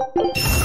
Thank you.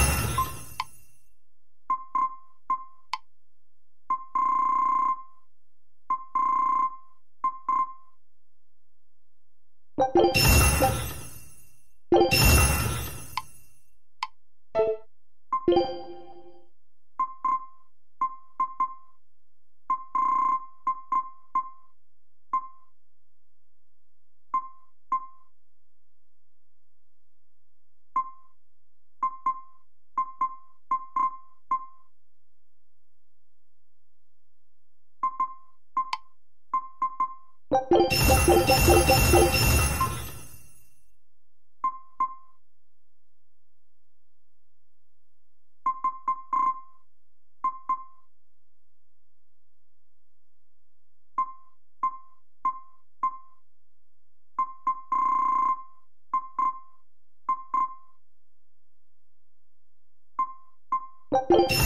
you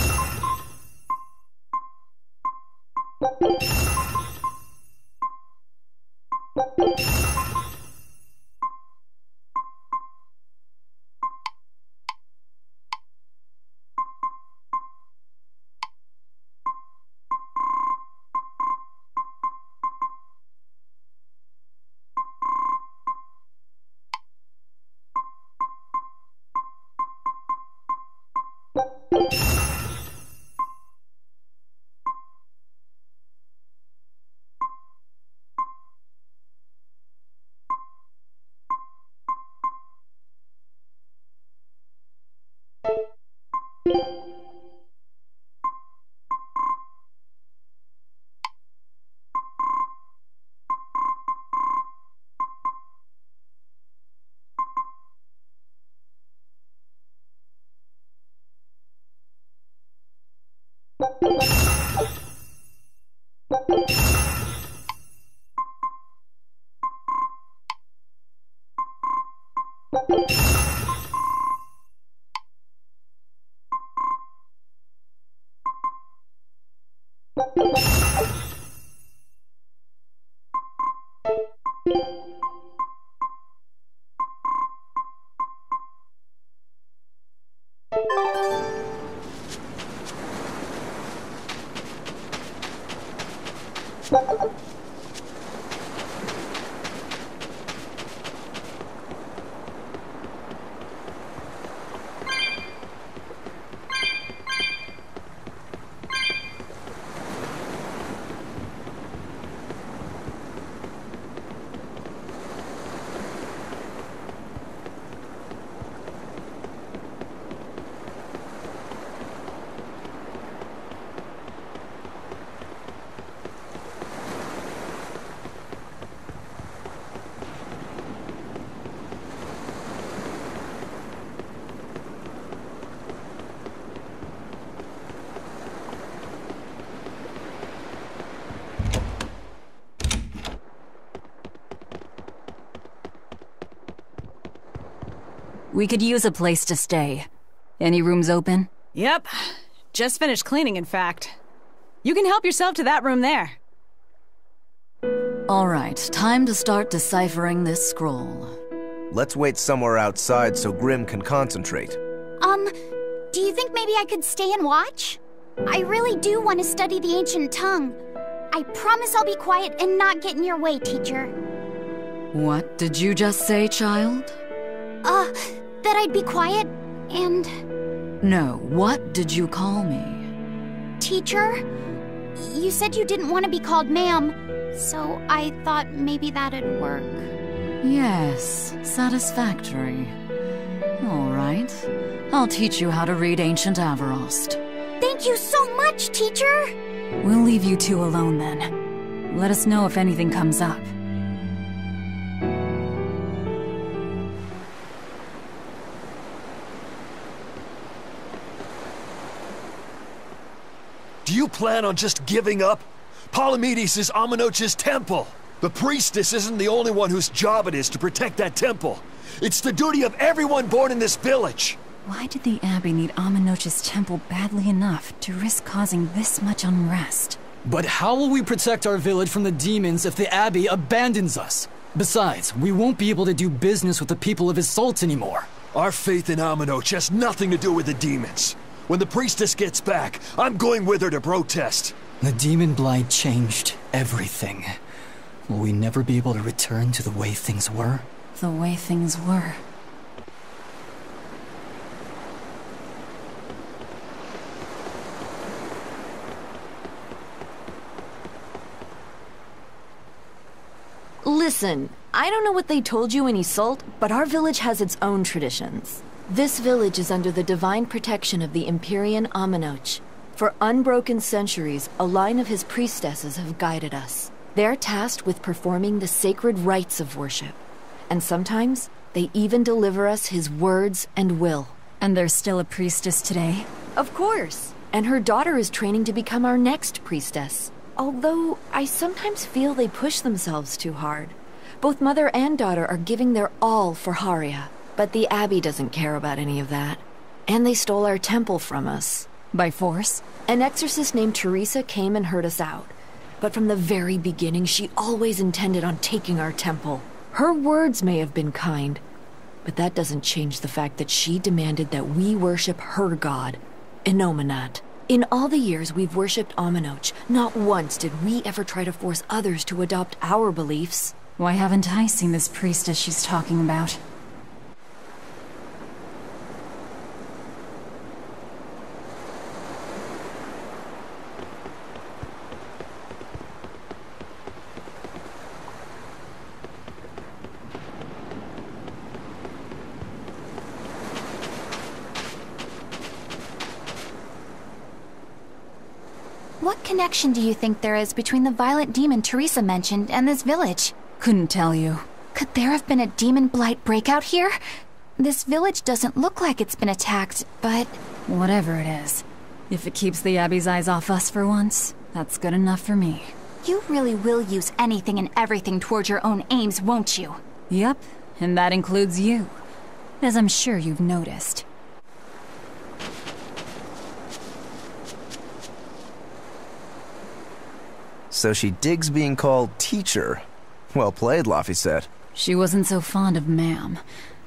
We could use a place to stay. Any rooms open? Yep. Just finished cleaning, in fact. You can help yourself to that room there. All right, time to start deciphering this scroll. Let's wait somewhere outside so Grim can concentrate. Um, do you think maybe I could stay and watch? I really do want to study the ancient tongue. I promise I'll be quiet and not get in your way, teacher. What did you just say, child? Uh, that I'd be quiet and. No, what did you call me? Teacher? You said you didn't want to be called ma'am, so I thought maybe that'd work. Yes, satisfactory. All right. I'll teach you how to read Ancient Avarost. Thank you so much, teacher! We'll leave you two alone then. Let us know if anything comes up. Plan on just giving up? Palamedes is Amenoch's temple. The priestess isn't the only one whose job it is to protect that temple. It's the duty of everyone born in this village. Why did the Abbey need Amenoch's temple badly enough to risk causing this much unrest? But how will we protect our village from the demons if the Abbey abandons us? Besides, we won't be able to do business with the people of Yseult anymore. Our faith in Amenoch has nothing to do with the demons. When the priestess gets back, I'm going with her to protest. The demon blight changed everything. Will we never be able to return to the way things were? The way things were. Listen, I don't know what they told you in Yseult, but our village has its own traditions. This village is under the divine protection of the Empyrean Amenoch. For unbroken centuries, a line of his priestesses have guided us. They're tasked with performing the sacred rites of worship. And sometimes, they even deliver us his words and will. And there's still a priestess today? Of course. And her daughter is training to become our next priestess. Although, I sometimes feel they push themselves too hard. Both mother and daughter are giving their all for Haria, but the Abbey doesn't care about any of that. And they stole our temple from us. By force? An exorcist named Teresa came and heard us out. But from the very beginning, she always intended on taking our temple. Her words may have been kind, but that doesn't change the fact that she demanded that we worship her god, Innominat. In all the years we've worshipped Amenoch, not once did we ever try to force others to adopt our beliefs. Why haven't I seen this priestess she's talking about? What connection do you think there is between the violent demon Teresa mentioned and this village? Couldn't tell you. Could there have been a demon blight breakout here? This village doesn't look like it's been attacked, but... Whatever it is. If it keeps the Abbey's eyes off us for once, that's good enough for me. You really will use anything and everything towards your own aims, won't you? Yep, and that includes you. As I'm sure you've noticed. So she digs being called teacher. Well played, Laphicet. She wasn't so fond of ma'am,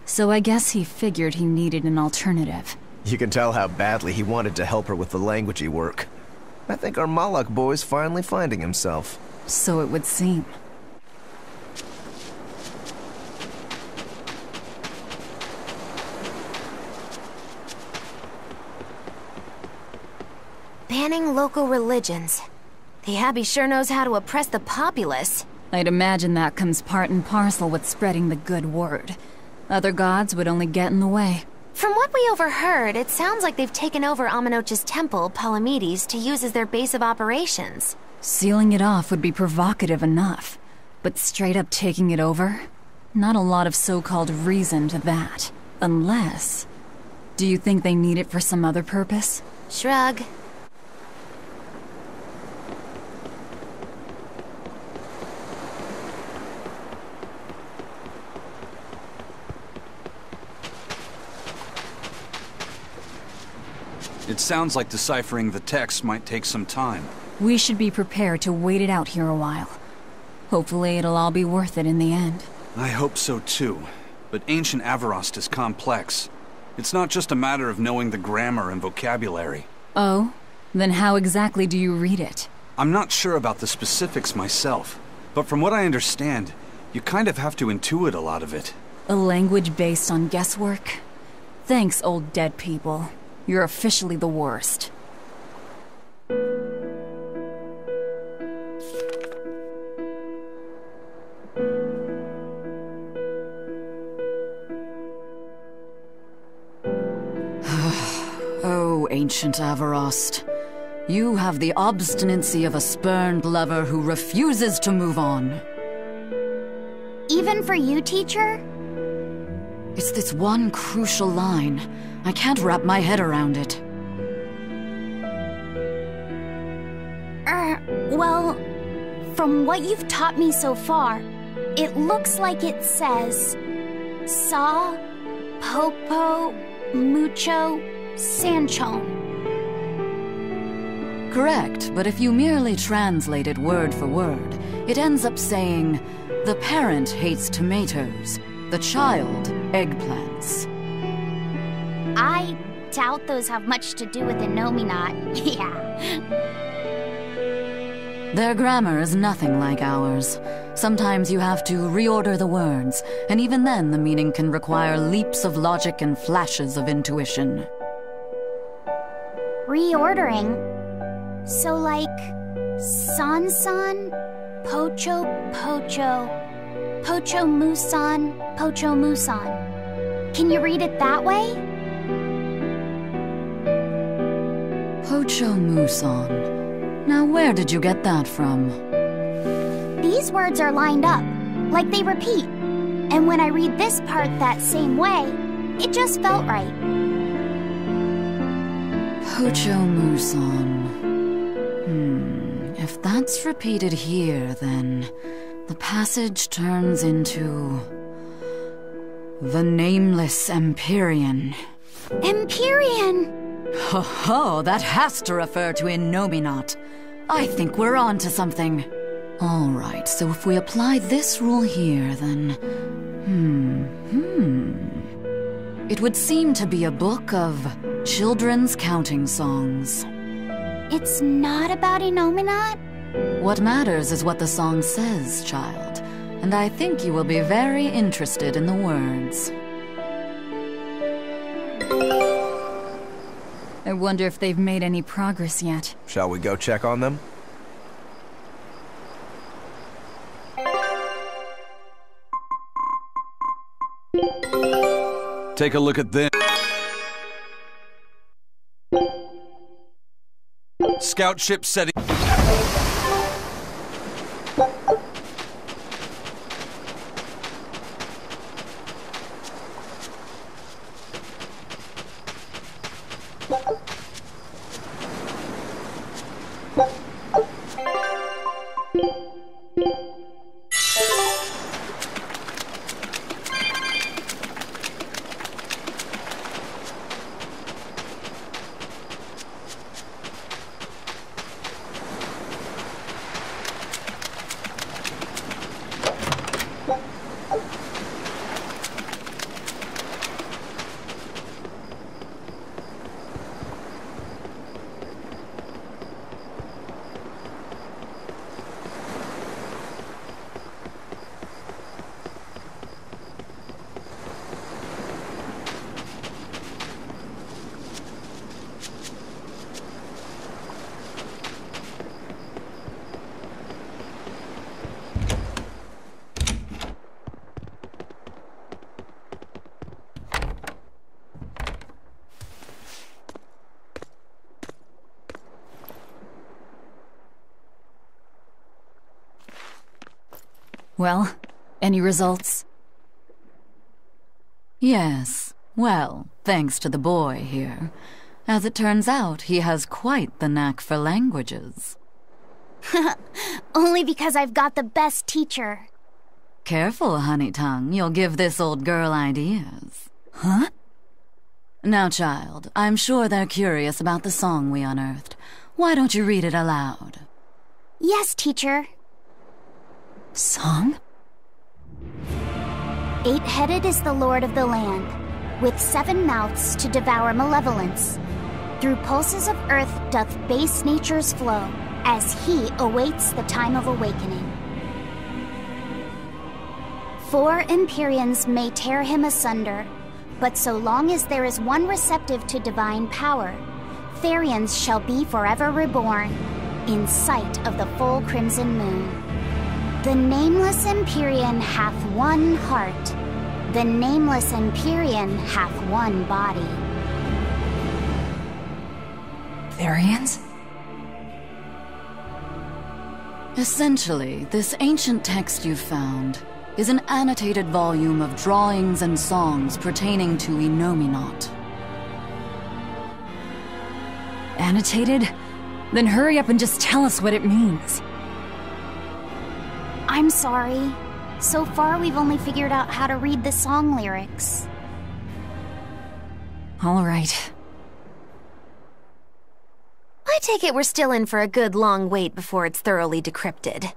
so I guess he figured he needed an alternative. You can tell how badly he wanted to help her with the languagey work. I think our Malak boy's finally finding himself. So it would seem. Banning local religions. The Abbey sure knows how to oppress the populace. I'd imagine that comes part and parcel with spreading the good word. Other gods would only get in the way. From what we overheard, it sounds like they've taken over Amenoch's temple, Palamedes, to use as their base of operations. Sealing it off would be provocative enough. But straight up taking it over? Not a lot of so-called reason to that. Unless... Do you think they need it for some other purpose? Shrug. It sounds like deciphering the text might take some time. We should be prepared to wait it out here a while. Hopefully it'll all be worth it in the end. I hope so too. But ancient Avarost is complex. It's not just a matter of knowing the grammar and vocabulary. Oh? Then how exactly do you read it? I'm not sure about the specifics myself, but from what I understand, you kind of have to intuit a lot of it. A language based on guesswork? Thanks, old dead people. You're officially the worst. oh, ancient Avarost. You have the obstinacy of a spurned lover who refuses to move on. Even for you, teacher? It's this one crucial line. I can't wrap my head around it. Er, well, from what you've taught me so far, it looks like it says Saw, Popo, Mucho, Sanchon. Correct, but if you merely translate it word for word, it ends up saying, the parent hates tomatoes, the child eggplants. I doubt those have much to do with Innominat. yeah. Their grammar is nothing like ours. Sometimes you have to reorder the words, and even then the meaning can require leaps of logic and flashes of intuition. Reordering? So, like, San San, Pocho Pocho, Pocho Musan, Pocho Musan. Can you read it that way? Pocho Muson. Now, where did you get that from? These words are lined up, like they repeat. And when I read this part that same way, it just felt right. Pocho Muson. Hmm, if that's repeated here, then the passage turns into. The Nameless Empyrean. Empyrean! Ho ho, that has to refer to Innominat. I think we're on to something. Alright, so if we apply this rule here, then. Hmm, hmm. It would seem to be a book of children's counting songs. It's not about Innominat? What matters is what the song says, child. And I think you will be very interested in the words. I wonder if they've made any progress yet. Shall we go check on them? Take a look at this. Scout ship setting. Well, any results? Yes. Well, thanks to the boy here. As it turns out, he has quite the knack for languages. Only because I've got the best teacher. Careful, honey tongue. You'll give this old girl ideas. Huh? Now, child, I'm sure they're curious about the song we unearthed. Why don't you read it aloud? Yes, teacher. Song? Eight headed is the lord of the land, with seven mouths to devour malevolence. Through pulses of earth doth base nature's flow, as he awaits the time of awakening. Four Empyreans may tear him asunder, but so long as there is one receptive to divine power, Therions shall be forever reborn, in sight of the full crimson moon. The nameless Empyrean hath one heart. The nameless Empyrean hath one body. Therions? Essentially, this ancient text you found is an annotated volume of drawings and songs pertaining to Innominat. Annotated? Then hurry up and just tell us what it means. I'm sorry. So far, we've only figured out how to read the song lyrics. All right. I take it we're still in for a good long wait before it's thoroughly decrypted.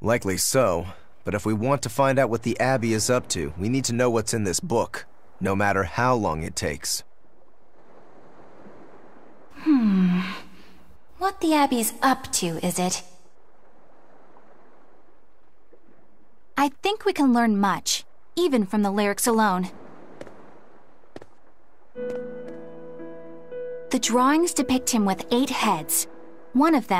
Likely so. But if we want to find out what the Abbey is up to, we need to know what's in this book. no matter how long it takes. Hmm. What the Abbey's up to, is it? I think we can learn much, even from the lyrics alone. The drawings depict him with eight heads. One of them